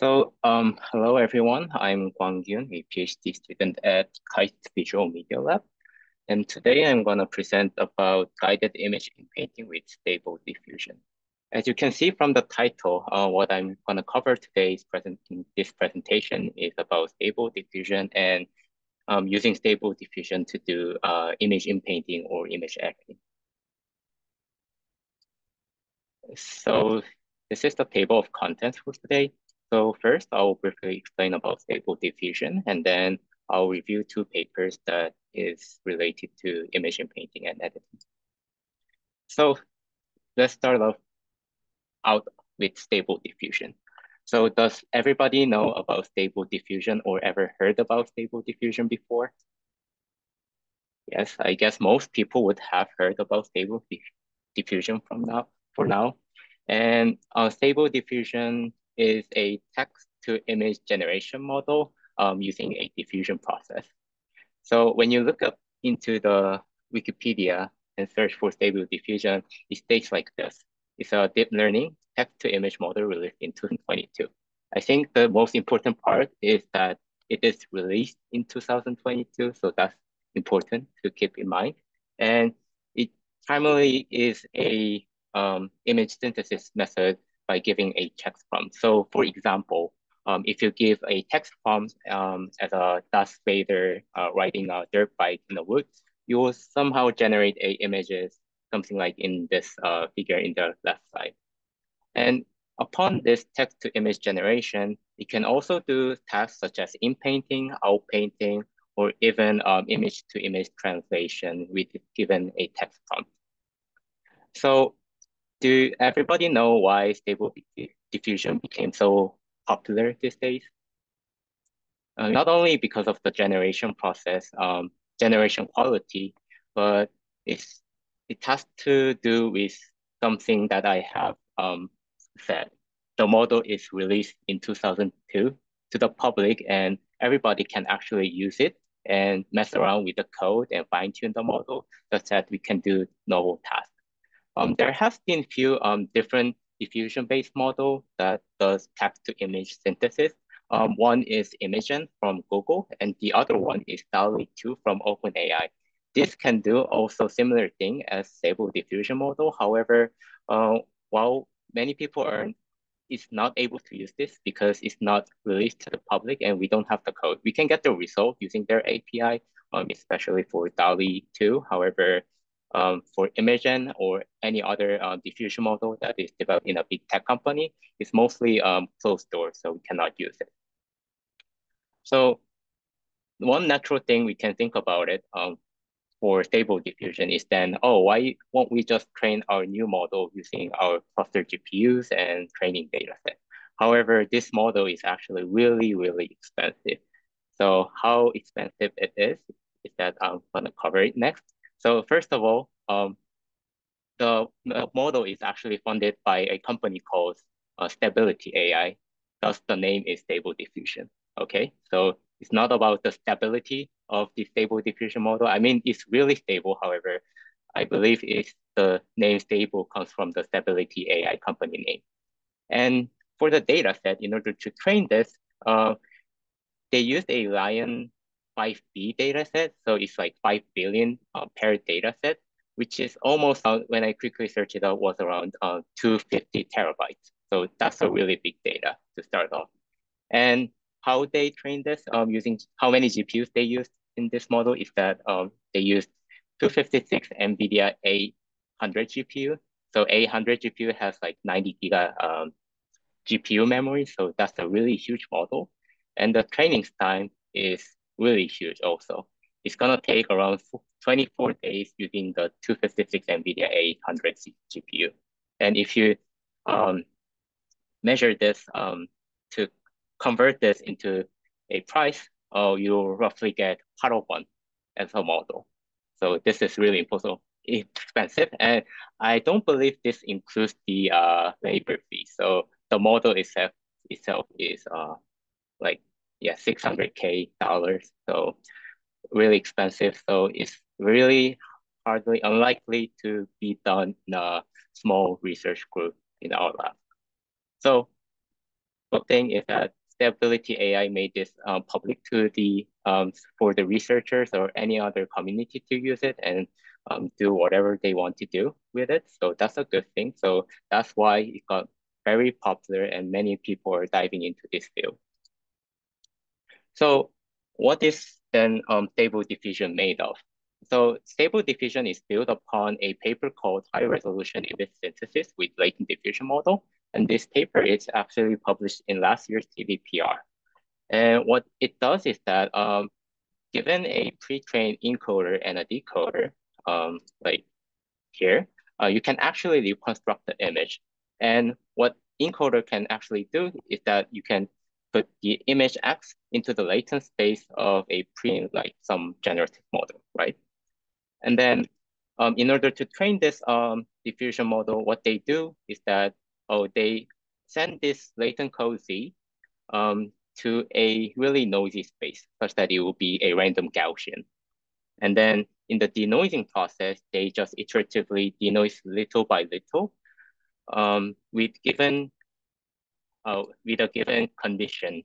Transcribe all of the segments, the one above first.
So, um, hello everyone. I'm Kwang Gyun, a PhD student at KAIST Visual Media Lab. And today I'm going to present about guided image inpainting with stable diffusion. As you can see from the title, uh, what I'm going to cover today's present in this presentation is about stable diffusion and um, using stable diffusion to do uh, image inpainting or image editing. So this is the table of contents for today. So first, I'll briefly explain about stable diffusion, and then I'll review two papers that is related to image inpainting and editing. So let's start off out with stable diffusion. So does everybody know about stable diffusion or ever heard about stable diffusion before? Yes, I guess most people would have heard about stable diffusion from now for now. And uh, stable diffusion is a text to image generation model um, using a diffusion process. So when you look up into the Wikipedia and search for stable diffusion, it states like this. It's a deep learning text to image model released in 2022. I think the most important part is that it is released in 2022. So that's important to keep in mind. And it primarily is a um, image synthesis method by giving a text prompt. So for example, um, if you give a text prompt um, as a Darth Vader uh, riding a dirt bike in the woods, you will somehow generate a images, something like in this uh, figure in the left side. And upon this text to image generation, you can also do tasks such as in-painting, out-painting, or even um, image to image translation with given a text prompt. So do everybody know why stable diffusion became so popular these days? Uh, not only because of the generation process, um, generation quality, but it's it has to do with something that I have um, said. The model is released in 2002 to the public and everybody can actually use it and mess around with the code and fine tune the model such that we can do novel tasks. Um, there have been few um, different diffusion-based model that does text-to-image synthesis. Um, one is Imagen from Google, and the other one is DALL-E 2 from OpenAI. This can do also similar thing as Stable Diffusion model. However, uh, while many people are is not able to use this because it's not released to the public and we don't have the code. We can get the result using their API, um, especially for DALL-E 2. However, um, for Imagen or any other uh, diffusion model that is developed in a big tech company, it's mostly um, closed door, so we cannot use it. So one natural thing we can think about it um, for stable diffusion is then, oh, why won't we just train our new model using our cluster GPUs and training data set? However, this model is actually really, really expensive. So how expensive it is, is that I'm gonna cover it next. So first of all, um, the, the model is actually funded by a company called uh, Stability AI. Thus, the name is Stable Diffusion. Okay, so it's not about the stability of the Stable Diffusion model. I mean, it's really stable. However, I believe it's the name stable comes from the Stability AI company name. And for the data set, in order to train this, uh, they used a LAION 5B data set. So it's like 5 billion uh, paired data set, which is almost, uh, when I quickly searched it out, was around uh, 250 terabytes. So that's a really big data to start off. And how they train this um, using how many GPUs they used in this model is that um, they used 256 NVIDIA A100 GPU. So A100 GPU has like 90 giga um, GPU memory. So that's a really huge model. And the training time is really huge also. It's gonna take around 24 days using the 256 NVIDIA A100 GPU. And if you um, measure this um, to convert this into a price, uh, you'll roughly get part of one as a model. So this is really important, expensive. And I don't believe this includes the uh, labor fee. So the model itself, itself is uh, like yeah, 600K dollars. So really expensive. So it's really hardly unlikely to be done in a small research group in our lab. So good thing is that Stability AI made this um, public to the um, for the researchers or any other community to use it and um, do whatever they want to do with it. So that's a good thing. So that's why it got very popular and many people are diving into this field. So what is then um, stable diffusion made of? So stable diffusion is built upon a paper called high resolution image synthesis with latent diffusion model. And this paper is actually published in last year's CVPR. And what it does is that um, given a pre-trained encoder and a decoder, um, like here, uh, you can actually reconstruct the image. And what encoder can actually do is that you can put the image X into the latent space of a pre, like some generative model, right? And then um, in order to train this um, diffusion model, what they do is that, oh, they send this latent code Z um, to a really noisy space such that it will be a random Gaussian. And then in the denoising process, they just iteratively denoise little by little um, with given uh, with a given condition,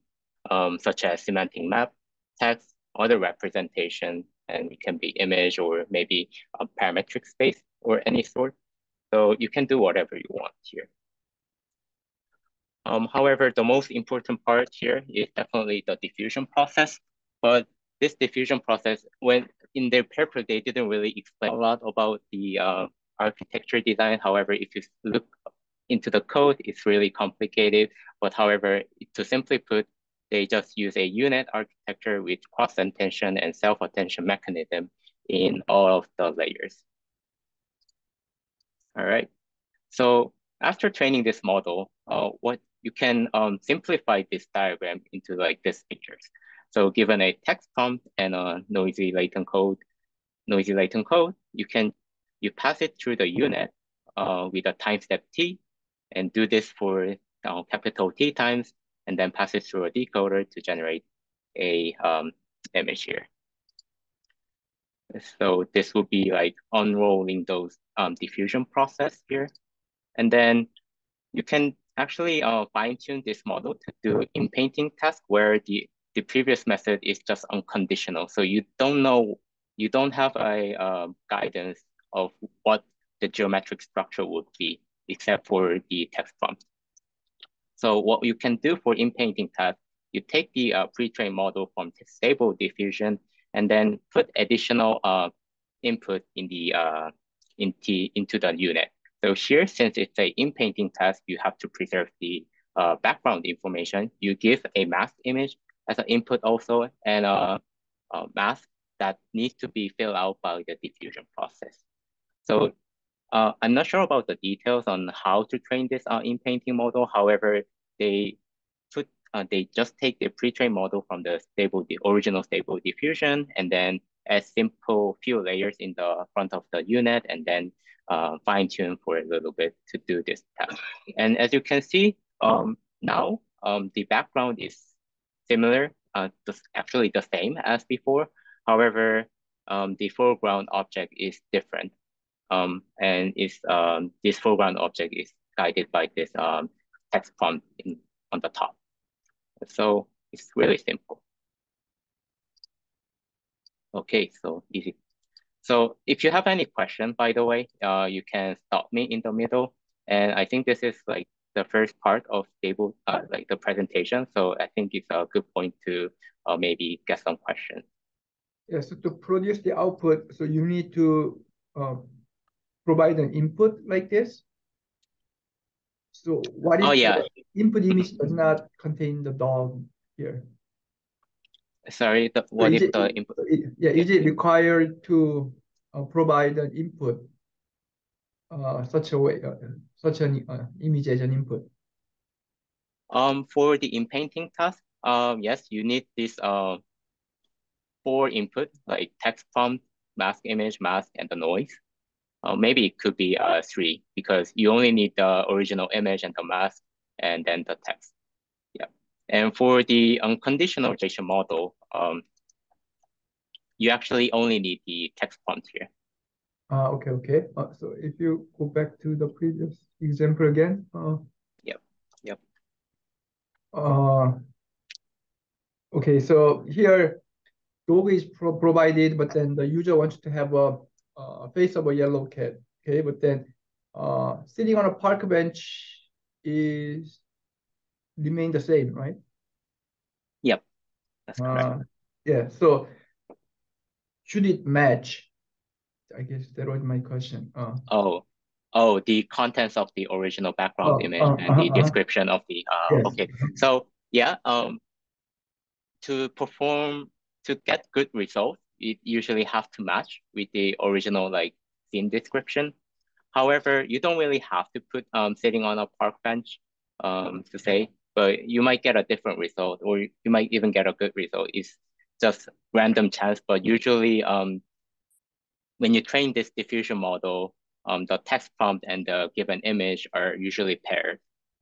um, such as semantic map, text, other representation, and it can be image or maybe a parametric space or any sort. So you can do whatever you want here. Um, however, the most important part here is definitely the diffusion process. But this diffusion process, when in their paper, they didn't really explain a lot about the uh, architecture design. However, if you look into the code, it's really complicated. But however, to simply put, they just use a U-Net architecture with cross-attention and self-attention mechanism in all of the layers. All right. So after training this model, uh, what you can um, simplify this diagram into like this pictures. So given a text prompt and a noisy latent code, noisy latent code, you can you pass it through the U-Net uh, with a time step t, and do this for capital T times, and then pass it through a decoder to generate a um, image here. So this will be like unrolling those um, diffusion process here. And then you can actually uh, fine tune this model to do in painting task where the, the previous method is just unconditional. So you don't know, you don't have a uh, guidance of what the geometric structure would be except for the text prompt. So what you can do for inpainting task, you take the uh, pre-trained model from stable diffusion and then put additional uh, input in the uh, into, into the U-Net. So here, since it's a in-painting task, you have to preserve the uh, background information. You give a mask image as an input also, and a, a mask that needs to be filled out by the diffusion process. So uh, I'm not sure about the details on how to train this uh, in-painting model. However, they put uh, they just take the pre-trained model from the stable, the original stable diffusion, and then add simple few layers in the front of the U-Net, and then uh, fine tune for a little bit to do this task. And as you can see, um, now um, the background is similar, uh, actually the same as before. However, um, the foreground object is different. Um, and is um, this foreground object is guided by this um, text prompt in, on the top. So it's really simple. Okay, so easy. So if you have any question, by the way, uh, you can stop me in the middle. And I think this is like the first part of stable, uh, like the presentation. So I think it's a good point to uh, maybe get some questions. Yes, so to produce the output, so you need to uh, provide an input like this. So what is oh, yeah. the input image does not contain the dog here? Sorry, the, what so if it, the input? Yeah, is it required to uh, provide an input uh, such a way, uh, such an uh, image as an input? Um, for the in-painting task, um, yes, you need this uh, four input like text prompt, mask image, mask, and the noise. Uh, maybe it could be uh, three because you only need the original image and the mask and then the text. Yeah. And for the unconditional JSON model, um, you actually only need the text prompt here. Uh, okay, okay. Uh, so if you go back to the previous example again. Uh, yep, yep. uh, okay, so here dog is pro provided, but then the user wants to have a, a face of a yellow cat. Okay, but then uh, sitting on a park bench is remain the same, right? Yep, that's correct. Uh, yeah, so should it match? I guess that was my question. Uh, oh, oh, the contents of the original background oh, image uh, and uh, the uh-huh. description of the. Uh, yes. Okay, so yeah, um, to perform to get good results, it usually have to match with the original like scene description. However, you don't really have to put um, sitting on a park bench um, to say, but you might get a different result or you might even get a good result. It's just random chance, but usually um, when you train this diffusion model, um, the text prompt and the given image are usually paired.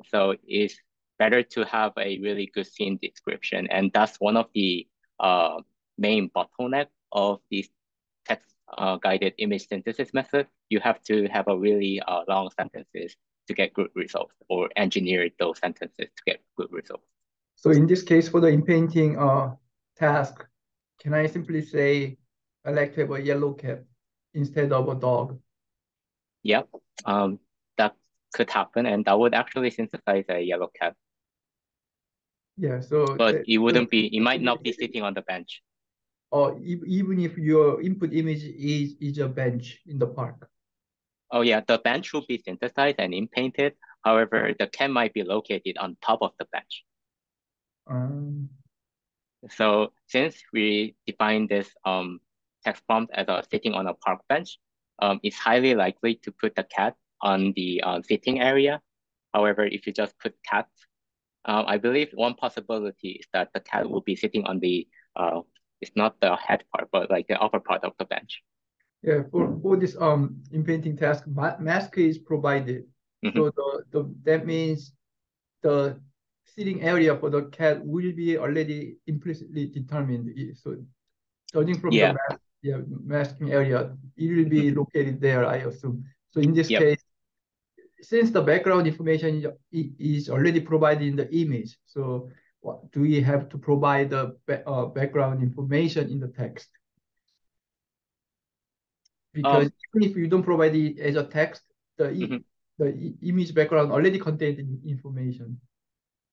So it's better to have a really good scene description. And that's one of the uh, main bottleneck of these text uh, guided image synthesis method, you have to have a really uh, long sentences to get good results or engineer those sentences to get good results. So in this case, for the inpainting uh, task, can I simply say, I like to have a yellow cat instead of a dog? Yep, um, that could happen and that would actually synthesize a yellow cat. Yeah, so. But it wouldn't be, it might not be sitting on the bench or even if your input image is, is a bench in the park? Oh yeah, the bench will be synthesized and inpainted. However, the cat might be located on top of the bench. Um, so since we define this um, text prompt as a sitting on a park bench, um, it's highly likely to put the cat on the uh, sitting area. However, if you just put cat, uh, I believe one possibility is that the cat will be sitting on the uh, it's not the head part, but like the upper part of the bench. Yeah, for, for this um inpainting task, mask is provided. Mm -hmm. So the, the that means the sitting area for the cat will be already implicitly determined. So starting from yeah. the mask, yeah, masking area, it will be mm-hmm. located there, I assume. So in this yep. case, since the background information is already provided in the image, so do we have to provide the uh, background information in the text? Because um, even if you don't provide it as a text, the mm -hmm. the image background already contains information.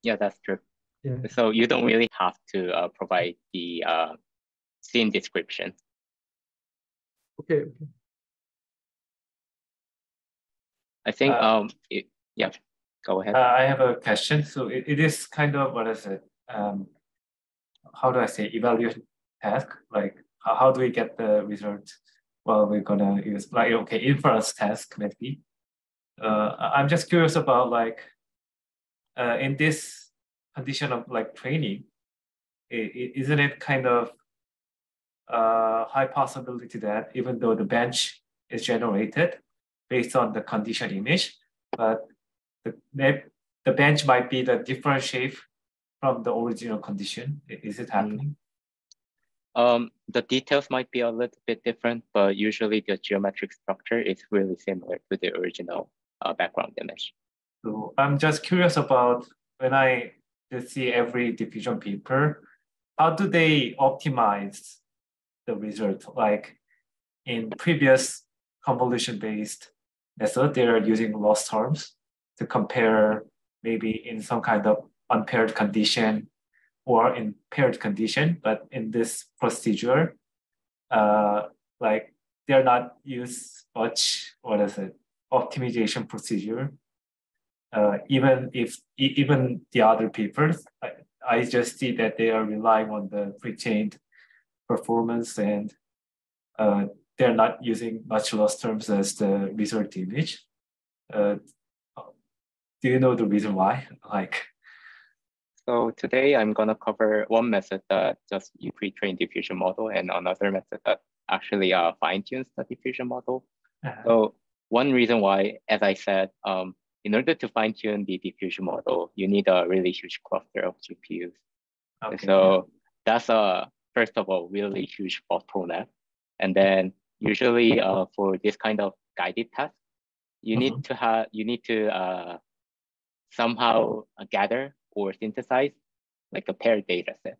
Yeah, that's true. Yeah. So you don't really have to uh, provide the uh, scene description. Okay. okay. I think uh, um it, yeah. Go ahead. Uh, I have a question. So it, it is kind of, what is it? Um, how do I say, evaluation task? Like, how, how do we get the result? Well, we're gonna use like, okay, inference task maybe. Uh, I'm just curious about like, uh, in this condition of like training, is not it kind of uh, high possibility that even though the bench is generated based on the condition image, but the, the bench might be the different shape from the original condition. Is it happening? Um, the details might be a little bit different, but usually the geometric structure is really similar to the original uh, background image. So I'm just curious about when I see every diffusion paper, how do they optimize the result? Like in previous convolution-based method, they are using loss terms to compare maybe in some kind of unpaired condition or in paired condition. But in this procedure, uh, like they're not use much, what is it, optimization procedure. Uh, even if even the other papers, I, I just see that they are relying on the pre-trained performance and uh, they're not using much loss terms as the result image. Uh, do you know the reason why? Like, so today I'm gonna cover one method that just you pre-train diffusion model and another method that actually uh, fine-tunes the diffusion model. Uh-huh. So one reason why, as I said, um, in order to fine-tune the diffusion model, you need a really huge cluster of GPUs. Okay. So that's a first of all really huge bottleneck, and then usually uh, for this kind of guided task, you uh -huh. need mm-hmm. to have you need to uh, somehow gather or synthesize like a paired data set.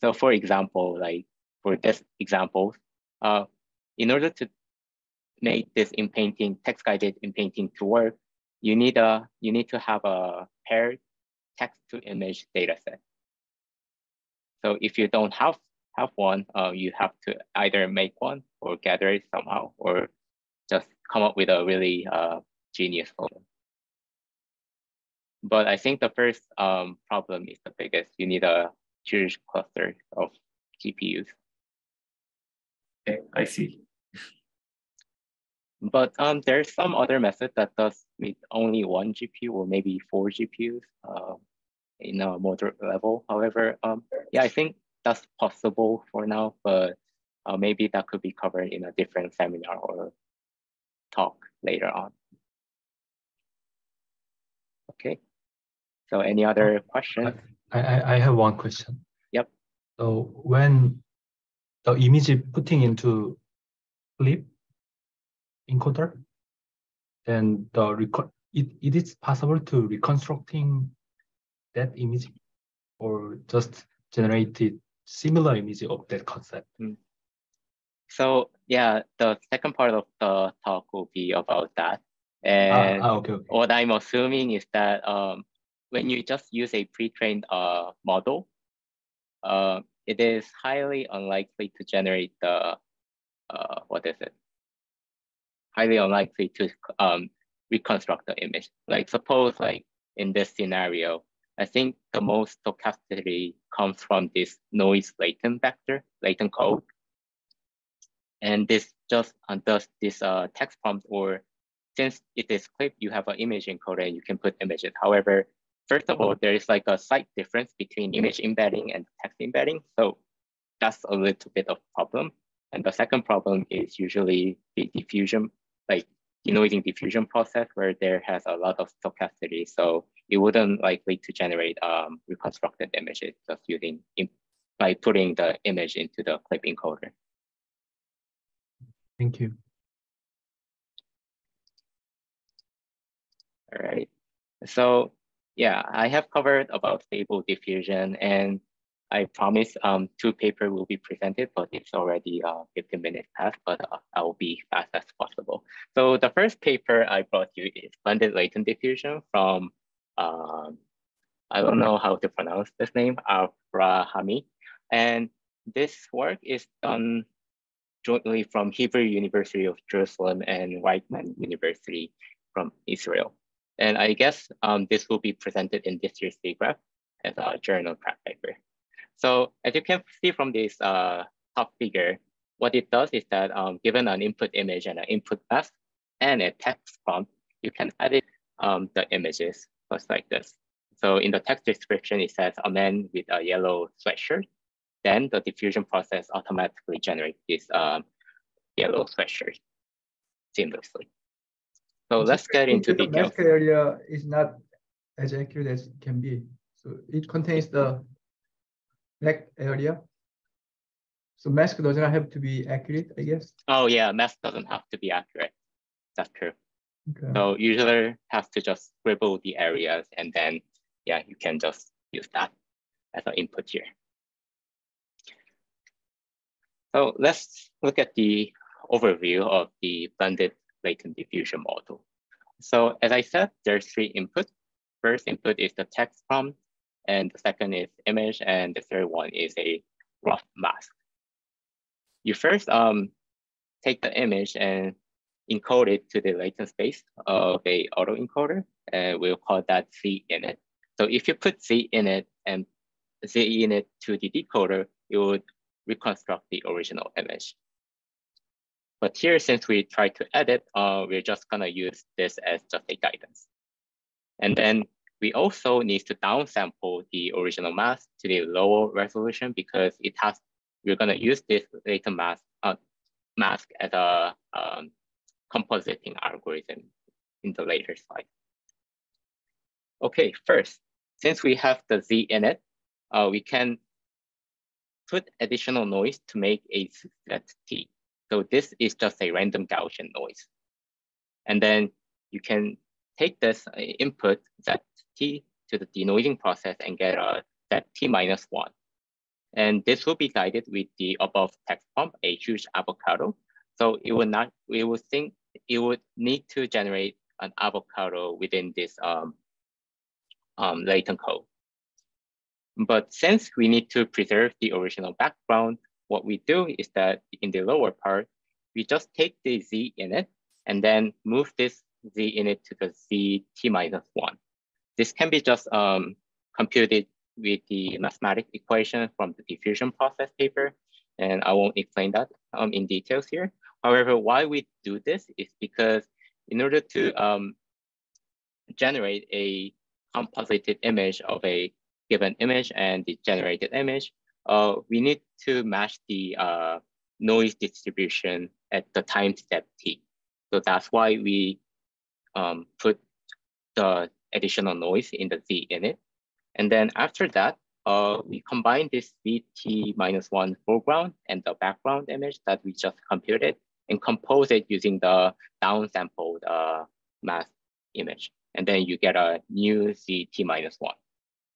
So for example, like for this example, uh, in order to make this inpainting, text guided inpainting to work, you need a you need to have a paired text to image data set. So if you don't have have one, uh, you have to either make one or gather it somehow, or just come up with a really uh, genius photo. But I think the first um, problem is the biggest. You need a huge cluster of GPUs. Okay, I see. But um, there's some other method that does with only one GPU or maybe four GPUs uh, in a moderate level. However, um, yeah, I think that's possible for now, but uh, maybe that could be covered in a different seminar or talk later on. Okay, so any other questions? I, I, I have one question. Yep. So when the image putting into clip encoder, then the record it, it is possible to reconstructing that image or just generated similar image of that concept. Mm. So yeah, the second part of the talk will be about that. And ah, ah, okay, okay. what I'm assuming is that um, when you just use a pre-trained uh, model, uh, it is highly unlikely to generate the, uh, what is it? Highly unlikely to um, reconstruct the image. Like suppose like in this scenario, I think the most stochasticity comes from this noise latent vector, latent code. And this just does this uh, text prompt or since it is clip, you have an image encoder and you can put images. However, first of all, there is like a slight difference between image embedding and text embedding. So that's a little bit of problem. And the second problem is usually the diffusion, like denoising diffusion process where there has a lot of stochasticity. So it wouldn't likely to generate um, reconstructed images just using by putting the image into the clip encoder. Thank you. All right. So yeah, I have covered about stable diffusion and I promise um, two paper will be presented, but it's already uh, 15 minutes past, but uh, I will be fast as possible. So the first paper I brought you is blended latent diffusion from um, I don't know how to pronounce this name, Avrahami. And this work is done jointly from Hebrew University of Jerusalem and Weizmann University from Israel. And I guess um, this will be presented in this year's SIGGRAPH as a journal track paper. So as you can see from this uh, top figure, what it does is that um, given an input image and an input mask and a text prompt, you can edit um, the images just like this. So in the text description, it says a man with a yellow sweatshirt. Then the diffusion process automatically generates this um, yellow sweatshirt seamlessly. So let's get into the mask area is not as accurate as it can be. So it contains the black area. So mask does not have to be accurate, I guess. Oh yeah, mask doesn't have to be accurate. That's true. Okay. So user has to just scribble the areas and then, yeah, you can just use that as an input here. So let's look at the overview of the blended latent diffusion model. So as I said, there's three inputs. First input is the text prompt, and the second is image, and the third one is a rough mask. You first um, take the image and encode it to the latent space of a autoencoder, and we'll call that Z init. So if you put Z init and Z init to the decoder, it would reconstruct the original image. But here, since we try to edit, uh, we're just gonna use this as just a guidance. And then we also need to downsample the original mask to the lower resolution because it has, we're gonna use this later mask, uh, mask as a um, compositing algorithm in the later slide. Okay, first, since we have the Z init, uh, we can put additional noise to make a set T. So this is just a random Gaussian noise. And then you can take this uh, input that T to the denoising process and get a set t minus one. And this will be guided with the above text prompt, a huge avocado. So it will not, we would think it would need to generate an avocado within this um, um, latent code. But since we need to preserve the original background, what we do is that in the lower part, we just take the z in it and then move this z in it to the z t minus one. This can be just um, computed with the mathematical equation from the diffusion process paper, and I won't explain that um, in details here. However, why we do this is because in order to um, generate a composited image of a given image and the generated image, uh, we need to match the uh, noise distribution at the time step t. So that's why we um, put the additional noise in the z in it. And then after that, uh, we combine this VT minus one foreground and the background image that we just computed and compose it using the downsampled uh, math image. And then you get a new ZT minus one.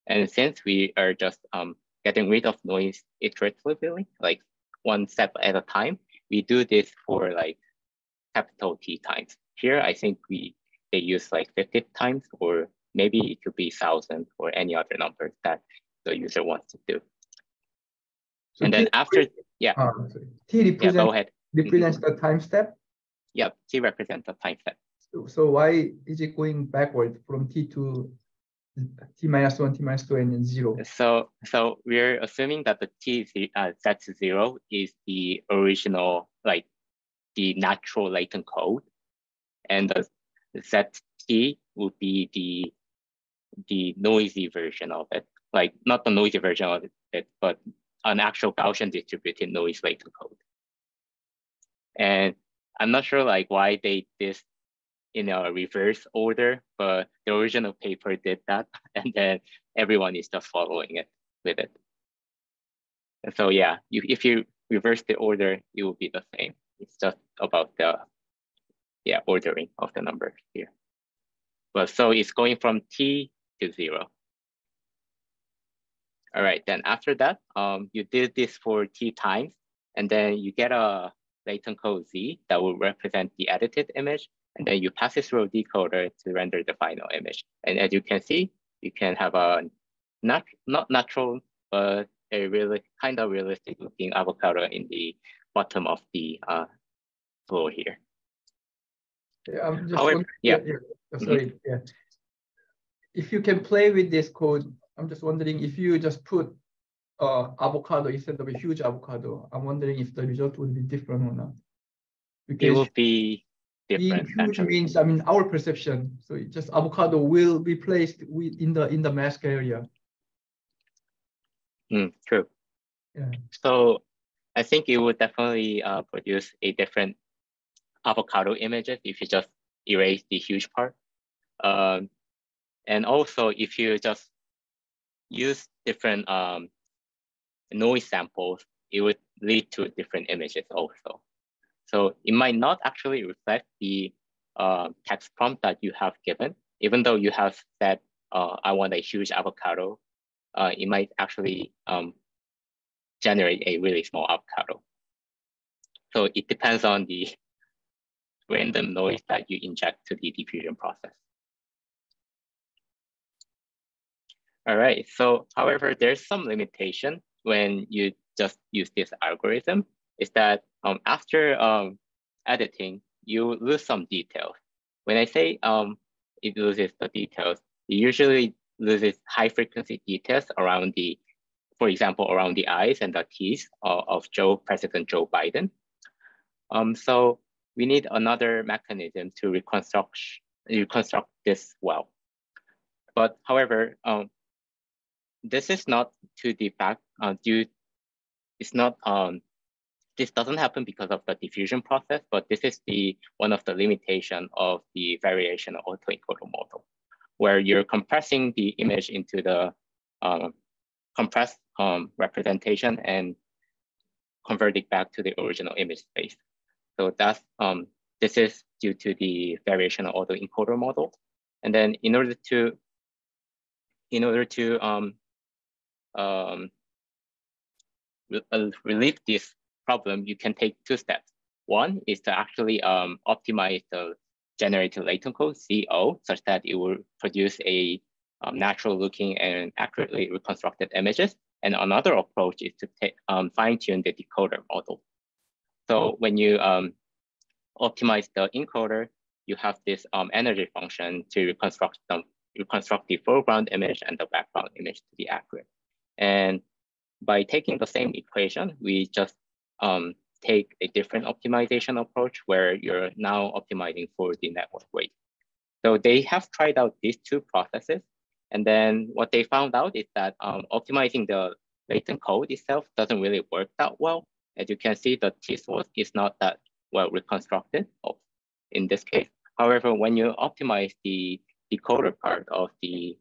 And since we are just um, getting rid of noise iteratively, like one step at a time, we do this for like capital T times. Here, I think we they use like 50 times, or maybe it could be 1,000 or any other number that the user wants to do. So and then after, yeah. Uh, T represents, yeah, go ahead. represents the time step? Yeah, T represents the time step. So, so why is it going backward from T to T minus one, T minus two, and then zero? So, so we're assuming that the T uh, set to zero is the original, like the natural latent code. And the ZT would be the the noisy version of it, like not the noisy version of it, but an actual Gaussian distributed noise latent code. And I'm not sure like why they this in a reverse order, but the original paper did that, and then everyone is just following it with it. And so yeah, you, if you reverse the order, it will be the same. It's just about the yeah ordering of the numbers here. But so it's going from t to zero. All right, then after that, um, you did this for t times, and then you get a latent code z that will represent the edited image, and then you pass it through a decoder to render the final image. And as you can see, you can have a not not natural, but a really kind of realistic looking avocado in the bottom of the uh, floor here. Yeah, I'm just However, yeah. yeah. Oh, sorry, mm -hmm. yeah if you can play with this code, I'm just wondering if you just put uh, avocado instead of a huge avocado, I'm wondering if the result would be different or not. Because it will be different. Huge means, I mean, our perception. So just avocado will be placed in the in the mask area. Mm, true. Yeah. So I think it would definitely uh, produce a different avocado images if you just erase the huge part. Um, and also, if you just use different um, noise samples, it would lead to different images also. So it might not actually reflect the uh, text prompt that you have given, even though you have said, uh, I want a huge avocado, uh, it might actually um, generate a really small avocado. So it depends on the random noise that you inject to the diffusion process. All right, so however, there's some limitation when you just use this algorithm is that um, after um, editing, you lose some details. When I say um, it loses the details, it usually loses high frequency details around the, for example, around the eyes and the teeth of, of Joe, President Joe Biden. Um, so we need another mechanism to reconstruct, reconstruct this well. But however, um, this is not to the uh, due, it's not, um, this doesn't happen because of the diffusion process, but this is the one of the limitation of the variation autoencoder model, where you're compressing the image into the um, compressed um, representation and convert it back to the original image space. So that's um, this is due to the variational autoencoder model. And then in order to in order to um, um, re uh, relieve this problem, you can take two steps. One is to actually um, optimize the generated latent code, CO, such that it will produce a um, natural looking and accurately reconstructed images. And another approach is to um, fine tune the decoder model. So when you um, optimize the encoder, you have this um, energy function to reconstruct the, reconstruct the foreground image and the background image to be accurate. And by taking the same equation, we just um, take a different optimization approach where you're now optimizing for the network weight. So they have tried out these two processes and then what they found out is that um, optimizing the latent code itself doesn't really work that well. As you can see, the T-source is not that well reconstructed in this case. However, when you optimize the decoder part of the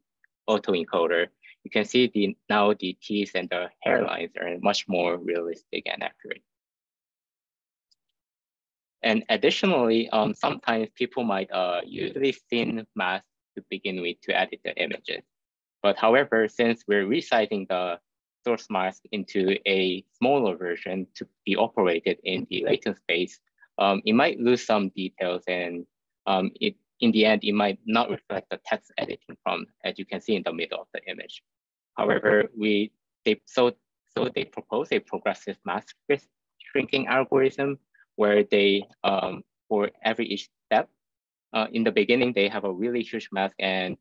autoencoder, you can see the now the teeth and the hairlines are much more realistic and accurate. And additionally, um, sometimes people might uh, use thin mask to begin with to edit the images. But however, since we're resizing the source mask into a smaller version to be operated in the latent space, um, it might lose some details and um, it, in the end, it might not reflect the text editing from, as you can see in the middle of the image. However, we they, so, so they propose a progressive mask shrinking algorithm where they, um, for every each step, uh, in the beginning, they have a really huge mask and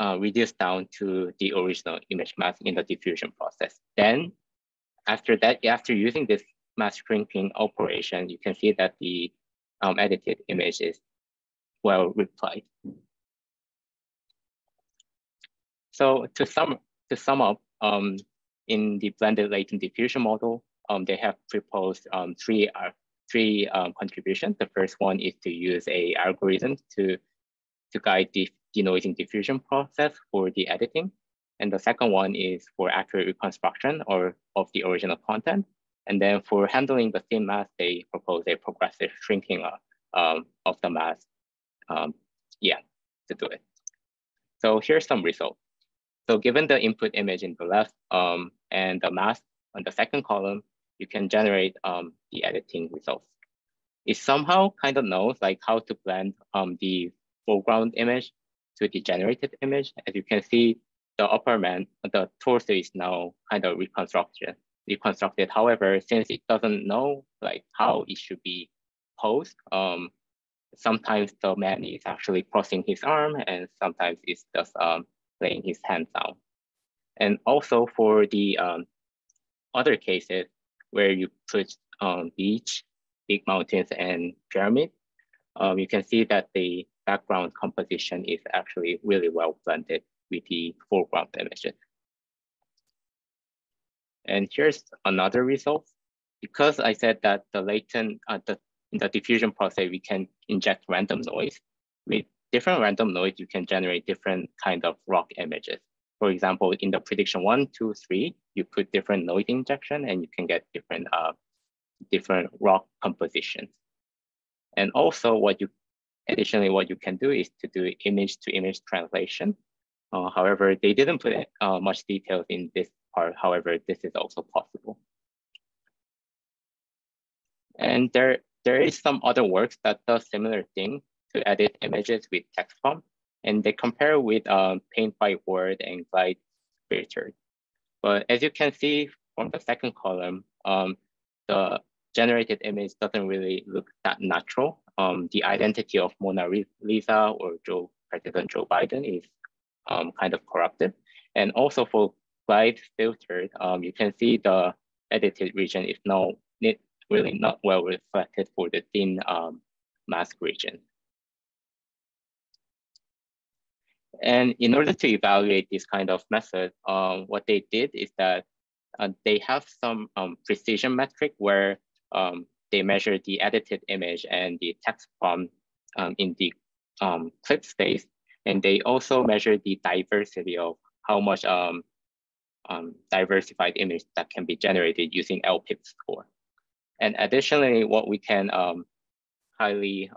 uh, reduce down to the original image mask in the diffusion process. Then after that, after using this mask shrinking operation, you can see that the um, edited image is well replied. So to sum, to sum up, um, in the blended latent diffusion model, um, they have proposed um, three three um, contributions. The first one is to use a algorithm to, to guide the denoising diffusion process for the editing. And the second one is for accurate reconstruction or of the original content. And then for handling the thin mask, they propose a progressive shrinking um, of the mask. Um, yeah, to do it. So here's some results. So given the input image in the left um, and the mask on the second column, you can generate um, the editing results. It somehow kind of knows like how to blend um, the foreground image to the generated image. As you can see, the upper man, the torso is now kind of reconstructed. Reconstructed. However, since it doesn't know like how it should be posed, um, sometimes the man is actually crossing his arm, and sometimes it's just um, laying his hands down. And also for the um, other cases, where you put um, beach, big mountains, and pyramid, um, you can see that the background composition is actually really well blended with the foreground images. And here's another result. Because I said that the latent, uh, the, in the diffusion process, we can inject random noise. With different random noise, you can generate different kind of rock images. For example, in the prediction one, two, three, you put different noise injection and you can get different uh, different rock compositions. And also what you, additionally, what you can do is to do image to image translation. Uh, however, they didn't put uh, much details in this part. However, this is also possible. And there, there is some other works that does similar thing to edit images with text prompt and they compare with um, paint by word and glide filtered. But as you can see from the second column, um, the generated image doesn't really look that natural. Um, the identity of Mona Lisa or Joe, President Joe Biden is um, kind of corrupted. And also for glide filtered, um, you can see the edited region is not really not well reflected for the thin um, mask region. And in order to evaluate this kind of method, um, what they did is that uh, they have some um, precision metric where um, they measure the edited image and the text prompt um, in the um, clip space. And they also measure the diversity of how much um, diversified image that can be generated using LPIPS score. And additionally, what we can highly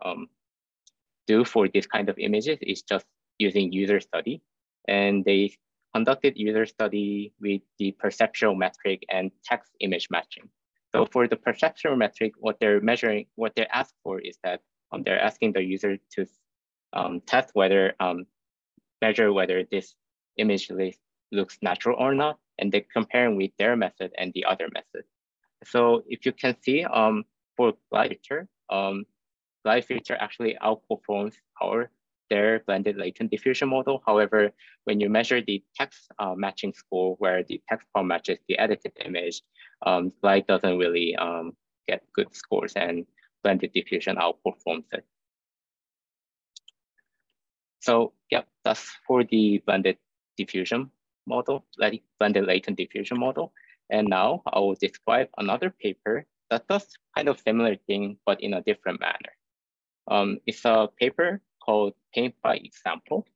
do for this kind of images is just using user study. and they conducted user study with the perceptual metric and text image matching. So for the perceptual metric, what they're measuring, what they're asked for is that um, they're asking the user to um, test whether, um, measure whether this image list looks natural or not, and they're comparing with their method and the other method. So if you can see um, for GlideFilter, um, GlideFilter actually outperforms our their blended latent diffusion model. However, when you measure the text uh, matching score where the text form matches the edited image, um, Glide doesn't really um, get good scores and blended diffusion outperforms it. So yeah, that's for the blended diffusion model, blended latent diffusion model. And now I will describe another paper that does kind of similar thing, but in a different manner. Um, it's a paper called paint by example.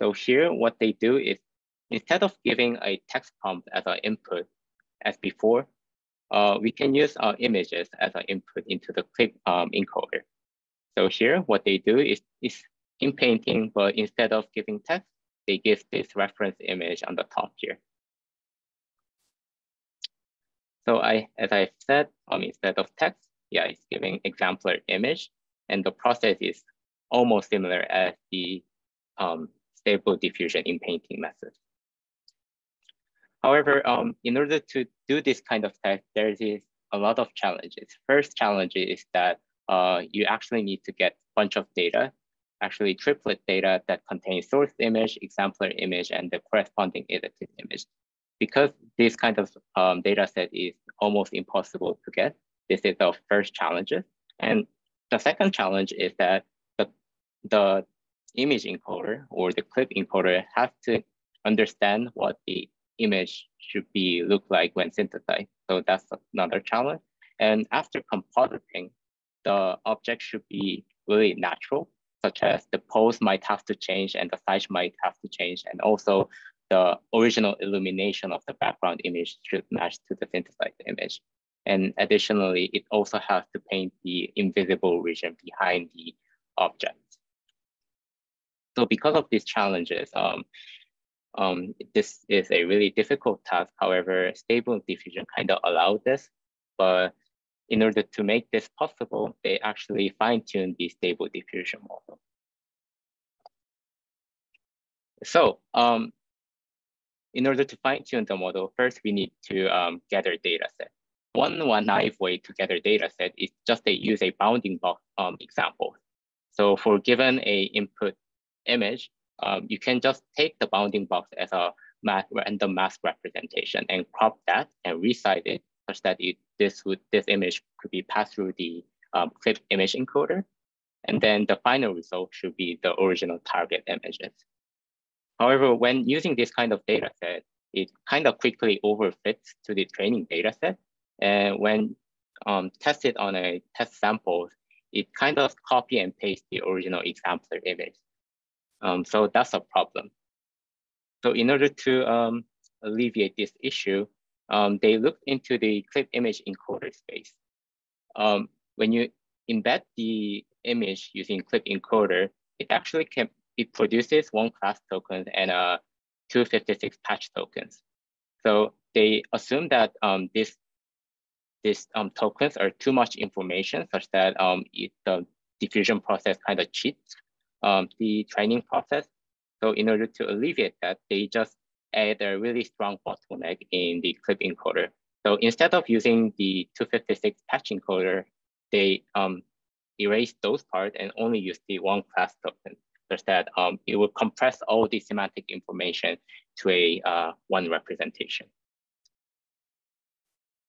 So here, what they do is instead of giving a text prompt as an input as before, uh, we can use our images as an input into the clip um, encoder. So here, what they do is, is inpainting, but instead of giving text, they give this reference image on the top here. So I, as I said, um, instead of text, yeah, it's giving exemplar image, and the process is almost similar as the um, stable diffusion inpainting method. However, um, in order to do this kind of test, there is a lot of challenges. First challenge is that uh, you actually need to get a bunch of data, actually triplet data that contains source image, exemplar image, and the corresponding edited image. Because this kind of um, data set is almost impossible to get, this is the first challenge. And the second challenge is that the image encoder or the clip encoder has to understand what the image should be look like when synthesized. So that's another challenge. And after compositing, the object should be really natural, such as the pose might have to change and the size might have to change. And also the original illumination of the background image should match to the synthesized image. And additionally, it also has to paint the invisible region behind the object. So because of these challenges, um, um, this is a really difficult task. However, stable diffusion kind of allowed this, but in order to make this possible, they actually fine-tuned the stable diffusion model. So um, in order to fine-tune the model, first we need to um, gather data set. One, one naive way to gather data set is just to use a bounding box um, example. So for given a input image, um, you can just take the bounding box as a math, random mask representation and crop that and resize it such that it, this would this image could be passed through the um, clip image encoder. And then the final result should be the original target images. However, when using this kind of data set, it kind of quickly overfits to the training data set. And when um, tested on a test sample, it kind of copy and paste the original exemplar image. Um, so that's a problem. So in order to um, alleviate this issue, um, they looked into the clip image encoder space. Um, when you embed the image using clip encoder, it actually can, it produces one class token and uh, 256 patch tokens. So they assume that um, this these um, tokens are too much information such that um, it, the diffusion process kind of cheats um, the training process. So in order to alleviate that, they just add a really strong bottleneck in the clip encoder. So instead of using the 256 patch encoder, they um, erase those parts and only use the one class token such that um, it will compress all the semantic information to a uh, one representation.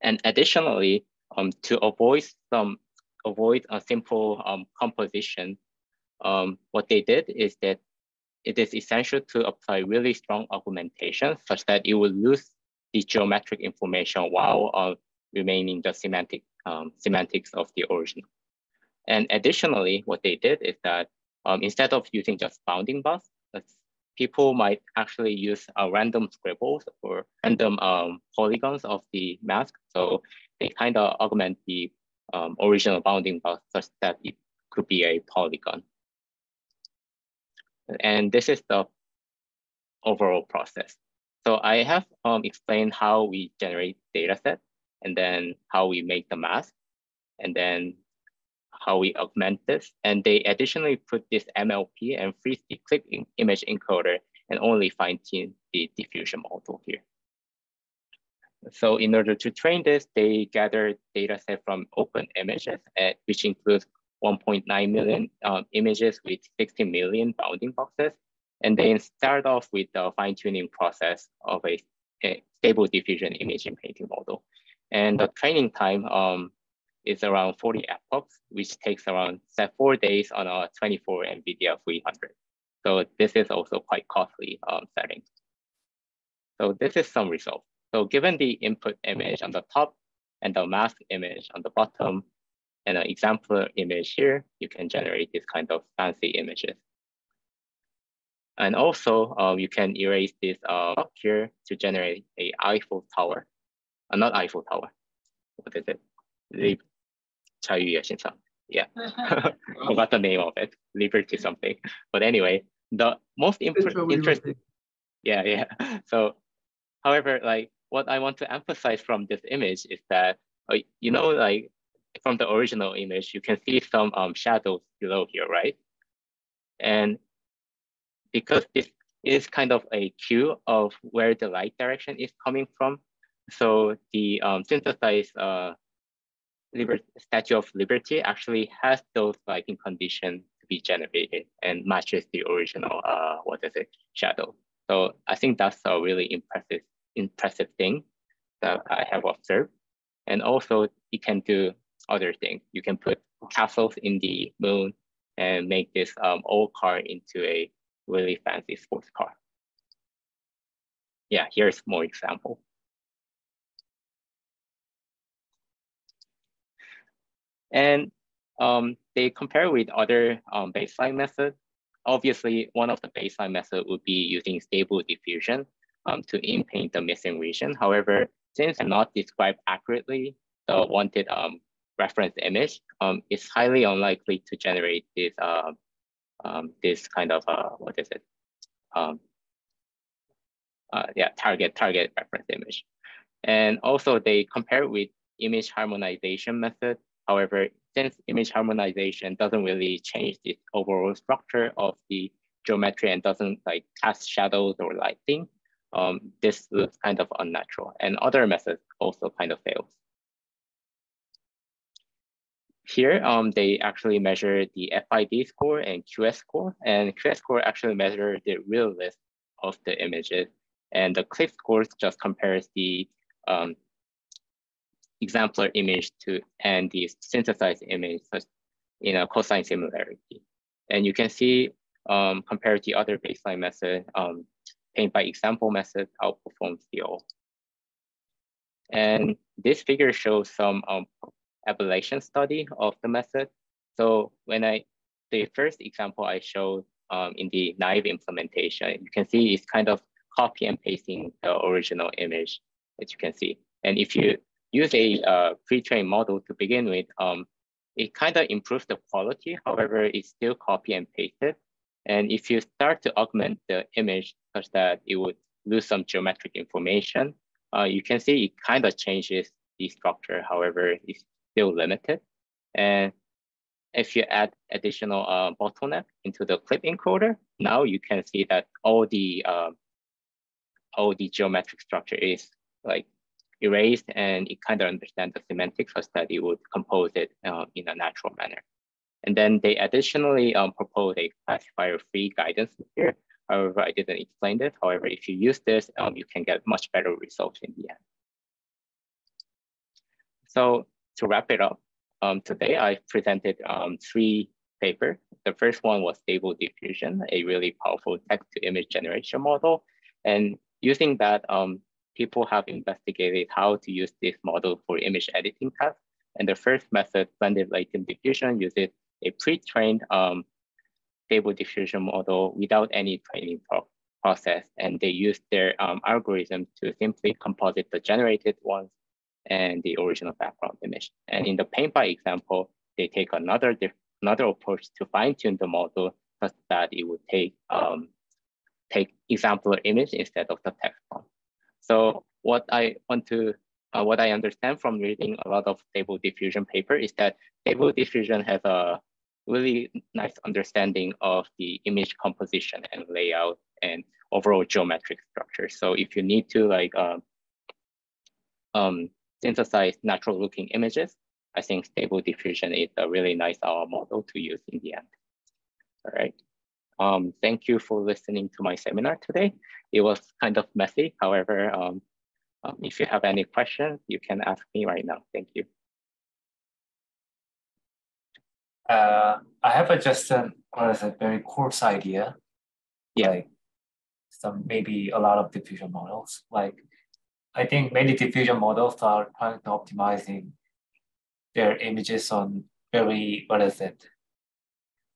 And additionally, um, to avoid some avoid a simple um, composition um, what they did is that it is essential to apply really strong augmentation such that you will lose the geometric information while uh, remaining the semantic um, semantics of the original. And additionally, what they did is that um, instead of using just bounding bus, people might actually use uh, random scribbles or random um, polygons of the mask. So they kind of augment the um, original bounding bus such that it could be a polygon. And this is the overall process. So I have um, explained how we generate data set and then how we make the mask and then how we augment this. And they additionally put this MLP and freeze the clip image encoder and only fine tune the diffusion model here. So in order to train this, they gather data set from open images, uh, which includes 1.9 million um, images with 60 million bounding boxes. And then start off with the fine tuning process of a, a, stable diffusion image painting model. And the training time um, is around 40 epochs, which takes around four days on a 24 NVIDIA 300. So this is also quite costly um, setting. So this is some results. So given the input image on the top and the mask image on the bottom and an example image here, you can generate this kind of fancy images. And also um, you can erase this uh, here to generate a Eiffel Tower, uh, not Eiffel Tower, what is it? The Yeah, forgot the name of it, Liberty something. But anyway, the most interesting, yeah, yeah. So, however, like what I want to emphasize from this image is that, uh, you know, like from the original image, you can see some um, shadows below here, right? And because this is kind of a cue of where the light direction is coming from, so the um, synthesized uh, Statue of Liberty actually has those lighting conditions to be generated and matches the original, uh, what is it, shadow. So I think that's a really impressive impressive thing that I have observed. And also it can do other things. You can put castles in the moon and make this um, old car into a really fancy sports car. Yeah, here's more example. And um, they compare with other um, baseline methods. Obviously, one of the baseline method would be using stable diffusion um, to in-paint the missing region. However, since not described accurately the wanted um, reference image, um, it's highly unlikely to generate this uh, um, this kind of uh, what is it? Um, uh, yeah, target target reference image. And also they compare with image harmonization method. However, since image harmonization doesn't really change the overall structure of the geometry and doesn't like cast shadows or lighting, um, this looks kind of unnatural and other methods also kind of fails. Here, um, they actually measure the FID score and QS score, and QS score actually measure the real list of the images, and the clip score just compares the um, exemplar image to and the synthesized image in a cosine similarity. And you can see um, compared to other baseline method, um, paint by example method outperforms the all. And this figure shows some um, ablation study of the method. So when I, the first example I showed um, in the naive implementation, you can see it's kind of copy and pasting the original image as you can see. And if you use a uh, pre-trained model to begin with, um, it kind of improves the quality. However, it's still copy and pasted. And if you start to augment the image such that it would lose some geometric information, uh, you can see it kind of changes the structure. However, it's still limited. And if you add additional uh, bottleneck into the clip encoder, now you can see that all the uh, all the geometric structure is like erased and it kind of understands the semantics such that it would compose it uh, in a natural manner. And then they additionally um, propose a classifier-free guidance here. However, I didn't explain this. However, if you use this, um, you can get much better results in the end. So to wrap it up, um, today I presented um, three papers. The first one was stable diffusion, a really powerful text-to-image generation model. And using that, um, people have investigated how to use this model for image editing tasks. And the first method, blended latent diffusion, uses a pre-trained um, stable diffusion model without any training pro process. And they use their um, algorithm to simply composite the generated ones and the original background image. And in the paint by example, they take another, another approach to fine tune the model such that it would take um, take exemplar image instead of the text font. So what I want to, uh, what I understand from reading a lot of stable diffusion paper is that stable diffusion has a really nice understanding of the image composition and layout and overall geometric structure. So if you need to like um, um, synthesize natural looking images, I think stable diffusion is a really nice uh, model to use in the end. All right. Um, thank you for listening to my seminar today. It was kind of messy. However, um, um, if you have any questions, you can ask me right now. Thank you. Uh, I have a just a, a very coarse idea. Yeah. Like some maybe a lot of diffusion models. Like I think many diffusion models are trying to optimizing their images on very what is it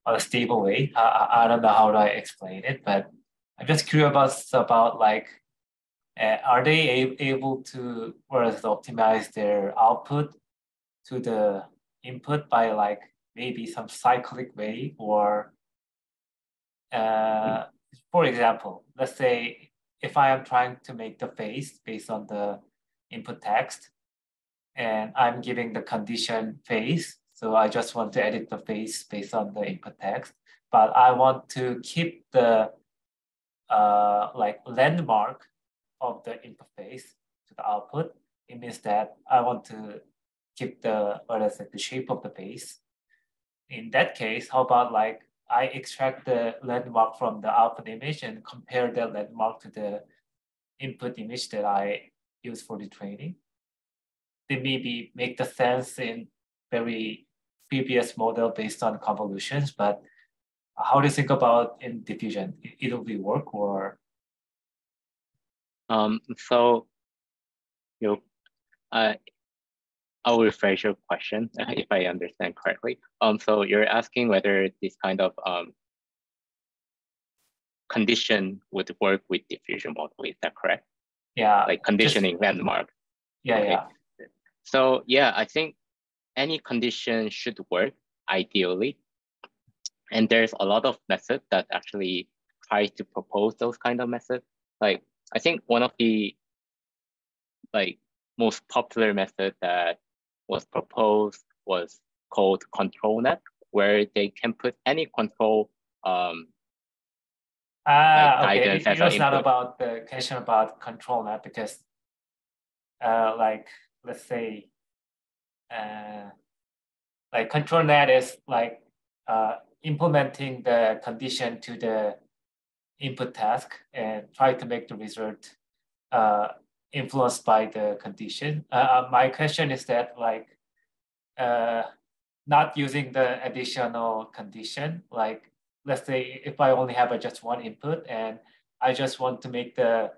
on a stable way. I, I don't know how do I explain it, but I'm just curious about about like uh, are they a- able to or optimize their output to the input by like maybe some cyclic way or uh, for example, let's say if I am trying to make the face based on the input text and I'm giving the condition face, so I just want to edit the face based on the input text, but I want to keep the uh, like landmark of the input face to the output. It means that I want to keep the what is it, the shape of the face. In that case, how about like I extract the landmark from the output image and compare that landmark to the input image that I use for the training. They maybe make the sense in very previous model based on convolutions, but how do you think about in diffusion? It'll be work or? Um, so, you know, uh, I'll rephrase your question if I understand correctly. Um, so you're asking whether this kind of um, condition would work with diffusion model. Is that correct? Yeah. Like conditioning just, landmark. Yeah, okay. yeah. So yeah, I think any condition should work ideally. And there's a lot of methods that actually try to propose those kind of methods. Like I think one of the like most popular method that was proposed was called ControlNet, where they can put any control um, Ah, like okay. It, was not about the question about ControlNet because, uh, like let's say, uh, like ControlNet is like uh, implementing the condition to the input task and try to make the result uh, influenced by the condition. Uh, uh, my question is that like uh, not using the additional condition, like let's say if I only have a, just one input and I just want to make the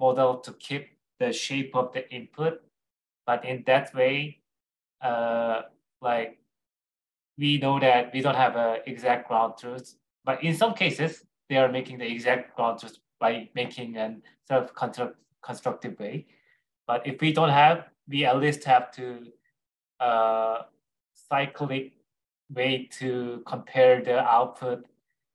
model to keep the shape of the input, but in that way, uh, like we know that we don't have a exact ground truth, but in some cases they are making the exact ground truth by making an self-construct constructive way. But if we don't have, we at least have to uh, cyclic way to compare the output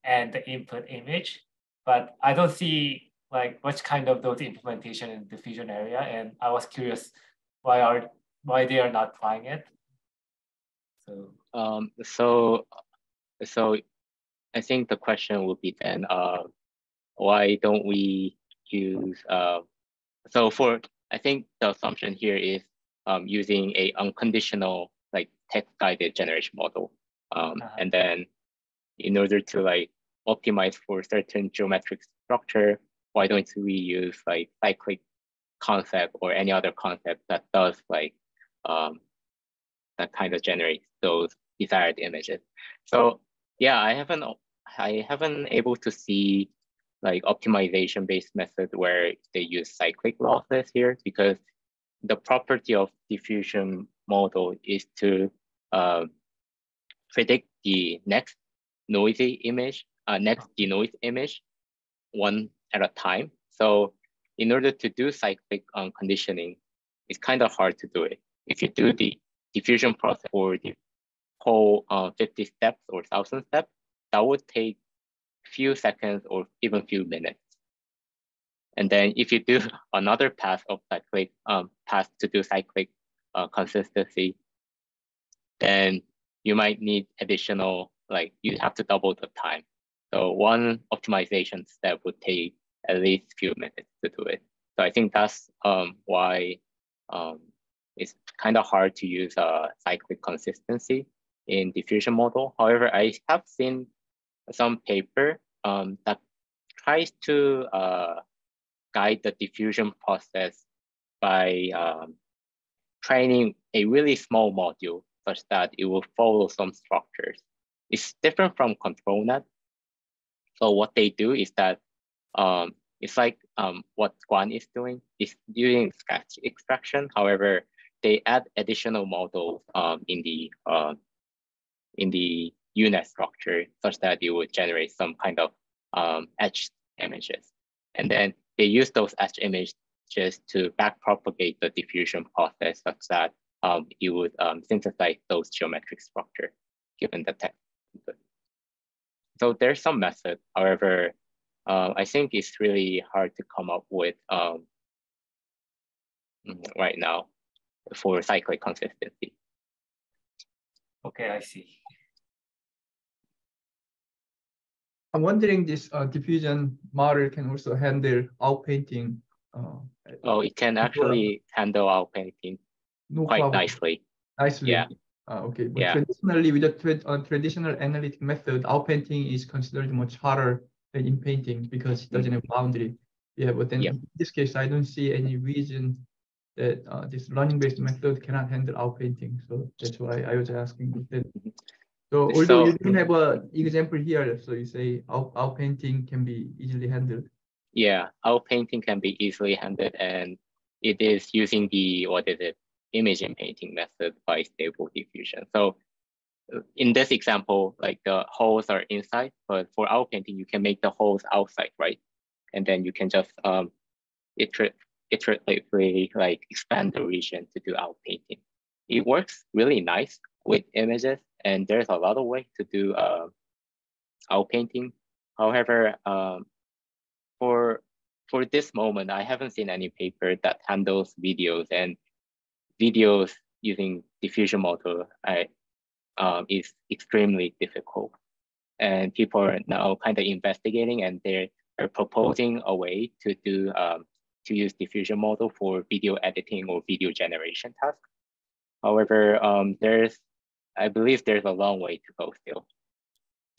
and the input image. But I don't see like much kind of those implementation in the diffusion area. And I was curious why are why they are not trying it. So um so so I think the question would be then uh why don't we use uh so for I think the assumption here is um, using a unconditional like text guided generation model. Um, uh-huh. And then in order to like optimize for certain geometric structure, why don't we use like cyclic concept or any other concept that does like um, that kind of generates those desired images. So yeah, I haven't I haven't able to see like optimization based method where they use cyclic losses here because the property of diffusion model is to uh, predict the next noisy image, uh, next denoise image one at a time. So in order to do cyclic um, conditioning, it's kind of hard to do it. If you do the diffusion process or the whole uh, 50 steps or 1000 steps, that would take few seconds or even few minutes. And then if you do another path of cyclic um, path to do cyclic uh, consistency, then you might need additional, like you have to double the time. So one optimization step would take at least few minutes to do it. So I think that's um, why um, it's kind of hard to use a cyclic consistency in diffusion model. However, I have seen some paper um, that tries to uh, guide the diffusion process by um, training a really small module such that it will follow some structures. It's different from ControlNet. So what they do is that um, it's like um, what Guan is doing, is doing sketch extraction. However, they add additional models um, in the uh, in the U-Net structure such that it would generate some kind of um, etched images. And then they use those etched images to backpropagate the diffusion process such that um, it would um, synthesize those geometric structure given the text. So there's some method. However, uh, I think it's really hard to come up with um, right now for cyclic consistency. Okay, I see. I'm wondering this uh, diffusion model can also handle outpainting. Uh, oh, it can actually handle outpainting no quite problem. nicely. Nicely. Yeah. Uh, okay. But yeah. traditionally, with a tra uh, traditional analytic method, outpainting is considered much harder than inpainting because it doesn't have boundary. Yeah, but then in this case, I don't see any reason that uh, this learning-based method cannot handle outpainting. So that's why I was asking. That. So although so, you didn't have an example here, so you say out, painting can be easily handled. Yeah, outpainting can be easily handled, and it is using the what is it image and painting method by stable diffusion. So uh, in this example, like the holes are inside, but for outpainting, you can make the holes outside, right? And then you can just um, iterate, iteratively like expand the region to do our painting. It works really nice with images, and there's a lot of way to do uh, painting. However, um, for for this moment, I haven't seen any paper that handles videos and videos using diffusion model I, um, is extremely difficult. And people are now kind of investigating and they're, proposing a way to do um, to use diffusion model for video editing or video generation tasks. However, um, there's, I believe there's a long way to go still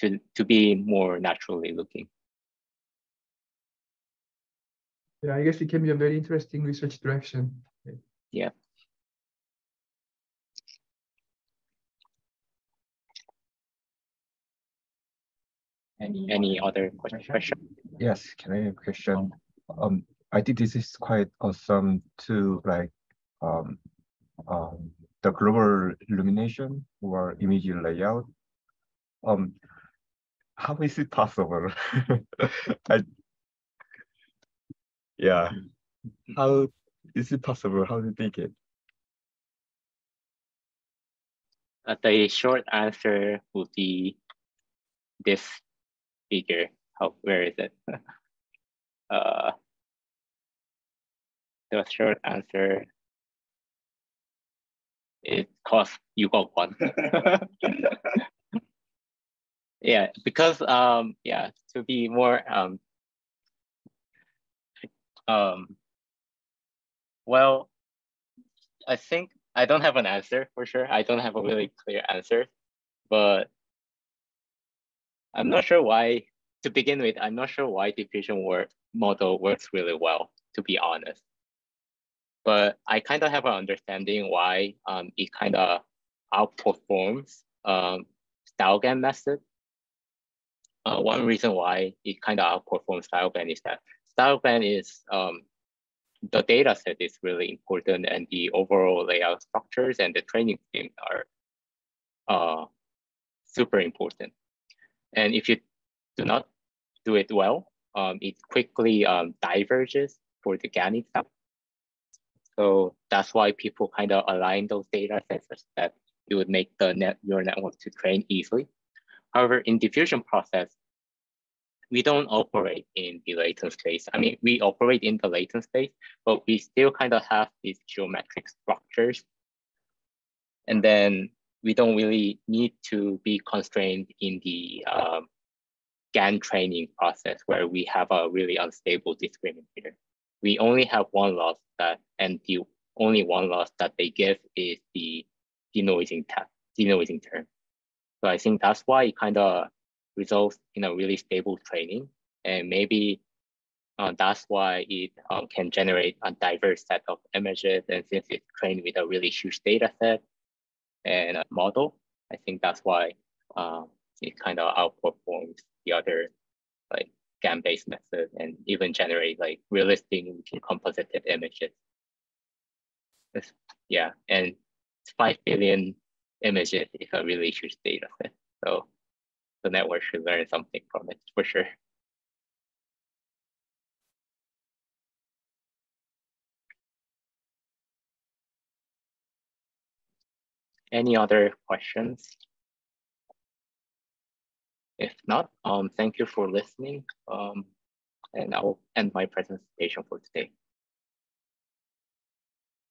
to, to be more naturally looking. Yeah, I guess it can be a very interesting research direction. Yeah. Any any other question? Yes, can I have a question? Um, I think this is quite awesome to like um, um, the global illumination or image layout. Um, how is it possible? I, yeah, how is it possible? How do you think it? Uh, the short answer would be this figure. How where is it? uh, the short answer is cost you got one. yeah, because um yeah, to be more um um well I think I don't have an answer for sure. I don't have a really clear answer, but I'm not sure why, to begin with, I'm not sure why diffusion work model works really well, to be honest. But I kind of have an understanding why um, it kind of outperforms um, StyleGAN method. Uh, one reason why it kind of outperforms StyleGAN is that StyleGAN is um, the data set is really important and the overall layout structures and the training scheme are uh, super important. And if you do not do it well, um, it quickly um, diverges for the GAN itself. So that's why people kind of align those data sets that it would make the net neural network to train easily. However, in diffusion process, we don't operate in the latent space. I mean, we operate in the latent space, but we still kind of have these geometric structures. And then we don't really need to be constrained in the um, GAN training process where we have a really unstable discriminator. We only have one loss that, and the only one loss that they give is the denoising, denoising term. So I think that's why it kind of results in a really stable training. And maybe uh, that's why it um, can generate a diverse set of images. And since it's trained with a really huge data set and a model, I think that's why um, it kind of outperforms the other like GAN-based method and even generate like realistic composited images. Yeah, and 5 billion images is a really huge data set. So the network should learn something from it for sure. Any other questions? If not, um, thank you for listening. Um, and I'll end my presentation for today.